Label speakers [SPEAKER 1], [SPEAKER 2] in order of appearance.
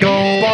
[SPEAKER 1] Go